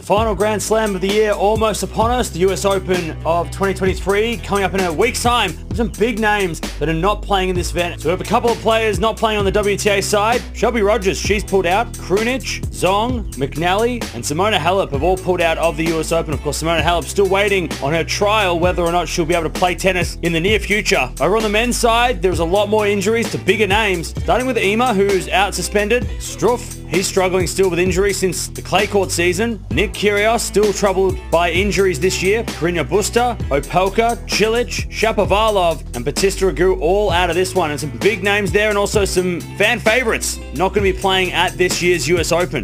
The final Grand Slam of the year almost upon us, the US Open of 2023 coming up in a week's time. Some big names that are not playing in this event. So we have a couple of players not playing on the WTA side. Shelby Rogers, she's pulled out. Krunic, Zong, McNally, and Simona Halep have all pulled out of the US Open. Of course, Simona Halep still waiting on her trial whether or not she'll be able to play tennis in the near future. Over on the men's side, there's a lot more injuries to bigger names, starting with Ymer, who's out suspended. Struff, he's struggling still with injury since the clay court season. Nick Kyrgios still troubled by injuries this year. Carreño Busta, Opelka, Cilic, Shapovalov, and Bautista Agut all out of this one. And some big names there and also some fan favorites not going to be playing at this year's US Open.